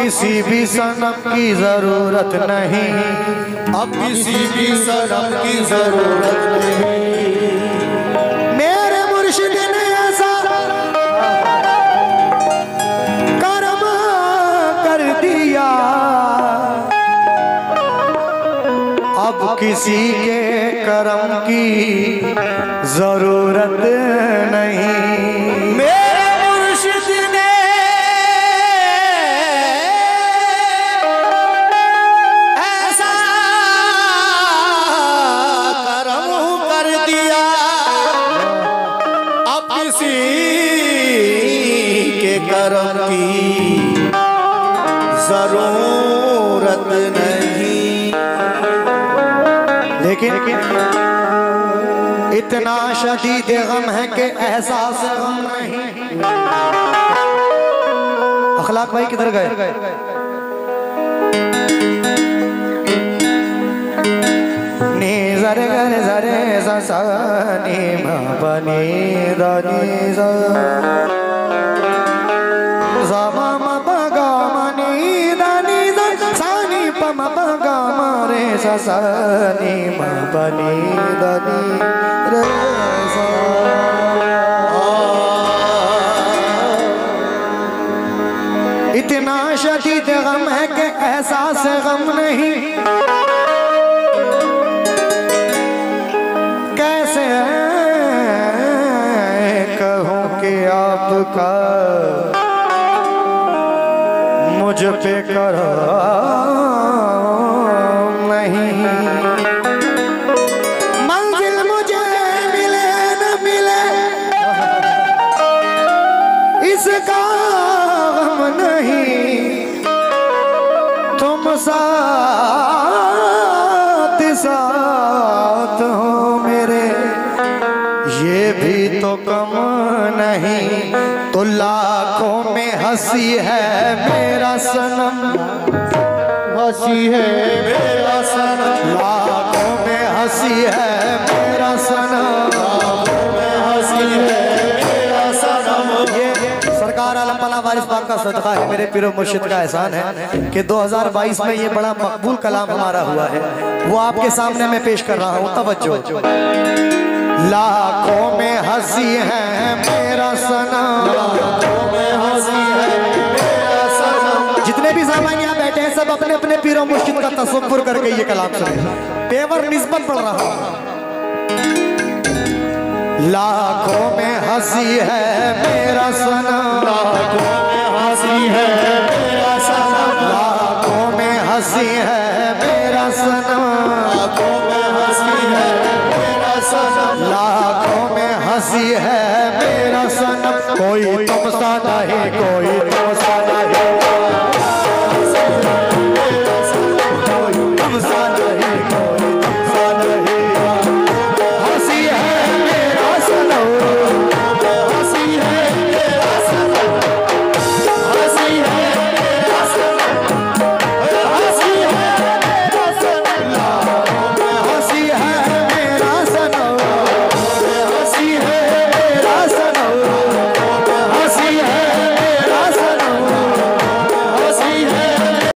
किसी भी सनम की ज़रूरत नहीं। अब किसी भी सनम की ज़रूरत नहीं। मेरे मुर्शिद ने ऐसा करम कर दिया। अब किसी के कर्म की ज़रूरत नहीं। करम की ज़रूरत नहीं। लेकिन इतना शदीद गम है कि एहसास गम नहीं। अखलाक भाई किधर गए? नी जरे गरे जरे सा सा नी मा पा नी दा नी रे सा सा नी मा पा नी दा नी रे इतना शदीद गम है कि एहसास गम नहीं। कैसे कहूँ कि आपका मुझ पे करो नहीं मंजिल मुझे मिले न मिले। इसका गम नहीं। तुम साथ साथ हो मेरे। ये भी तो कम नहीं। तो लाखों में हँसी है मेरा सनम। हँसी है मेरा सनम लाखों में हँसी है मेरा सनम हँसी है सरकार का सदका है। मेरे पीरो मुर्शिद का एहसान है कि 2022 में ये बड़ा मकबूल कलाम हमारा हुआ है। वो आपके सामने मैं पेश कर रहा हूँ। तवज्जो। लाखों में हँसी है मेरा सब अपने अपने पीरों मुश्किल का तस्वुर करके ये कलाम सुने पेवर निस्बत पड़ रहा लाखों में हँसी है मेरा सना। लाखों में हँसी है मेरा सना। लाखों में हँसी है मेरा सना। लाखों में हँसी है मेरा सना। लाखों में हँसी है मेरा सना। कोई तो तुम सा है कोई